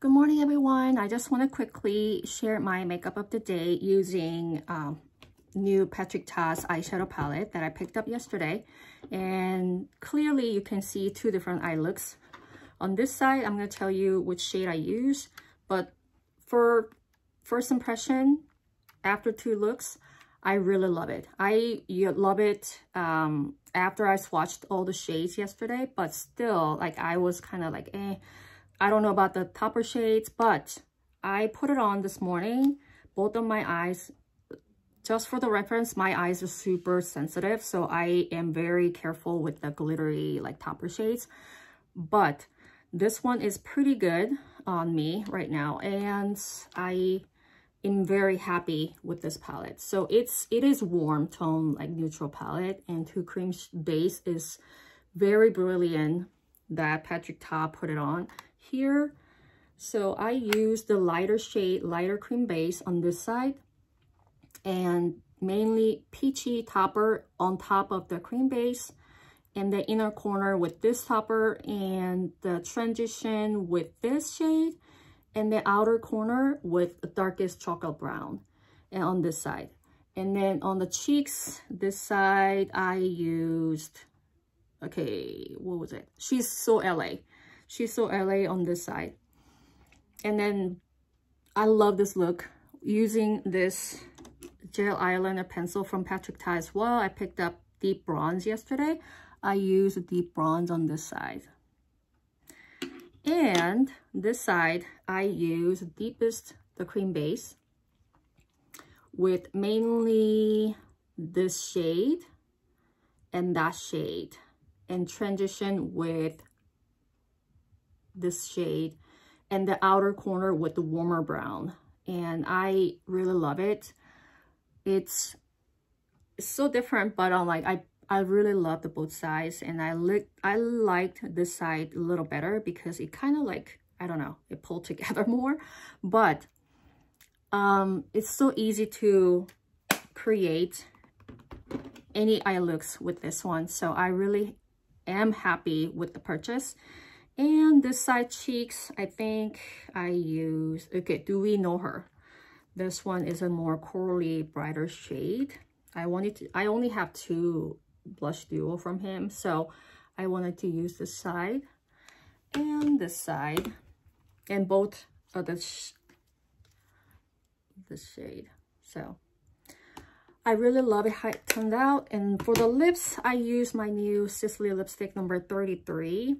Good morning, everyone. I just want to quickly share my makeup of the day using um, new Patrick Ta's eyeshadow palette that I picked up yesterday. And clearly you can see two different eye looks. On this side, I'm going to tell you which shade I use. But for first impression, after two looks, I really love it. I love it um, after I swatched all the shades yesterday, but still, like I was kind of like, eh, I don't know about the topper shades, but I put it on this morning. Both of my eyes, just for the reference, my eyes are super sensitive. So I am very careful with the glittery like topper shades. But this one is pretty good on me right now. And I am very happy with this palette. So it's, it is warm tone, like neutral palette. And Two Cream base is very brilliant that Patrick Ta put it on here. So I use the lighter shade, lighter cream base on this side and mainly peachy topper on top of the cream base and the inner corner with this topper and the transition with this shade and the outer corner with the darkest chocolate brown and on this side. And then on the cheeks, this side, I used, okay, what was it? She's So LA. She's So LA on this side. And then I love this look. Using this gel eyeliner pencil from Patrick Ta as well. I picked up deep bronze yesterday. I use deep bronze on this side. And this side, I use deepest, the cream base with mainly this shade and that shade and transition with this shade and the outer corner with the warmer brown. And I really love it. It's, so different, but I'm like, I, I really love the both sides. And I, li I liked this side a little better because it kind of like, I don't know, it pulled together more. But um, it's so easy to create any eye looks with this one. So I really am happy with the purchase. And this side cheeks, I think I use, okay, do we know her? This one is a more corally, brighter shade. I wanted to, I only have two blush duo from him, so I wanted to use this side and this side, and both of the sh this shade. So I really love it how it turned out. And for the lips, I use my new Sisley lipstick number 33.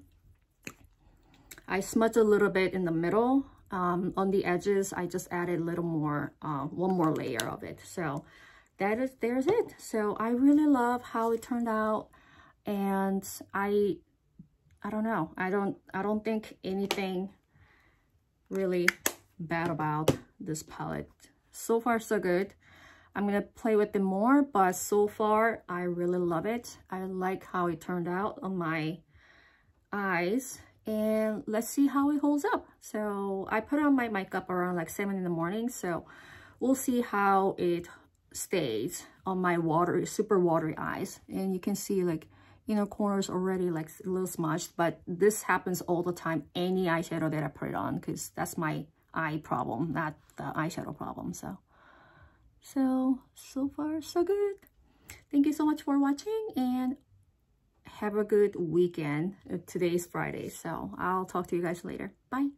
I smudged a little bit in the middle. Um, on the edges, I just added a little more, uh, one more layer of it. So that is, there's it. So I really love how it turned out. And I, I don't know. I don't, I don't think anything really bad about this palette. So far, so good. I'm going to play with it more, but so far, I really love it. I like how it turned out on my eyes and let's see how it holds up. So I put on my makeup around like 7 in the morning, so we'll see how it stays on my watery, super watery eyes. And you can see like inner corners already like a little smudged, but this happens all the time, any eyeshadow that I put it on, because that's my eye problem, not the eyeshadow problem, so. So, so far, so good. Thank you so much for watching, and have a good weekend. Uh, Today's Friday, so I'll talk to you guys later. Bye.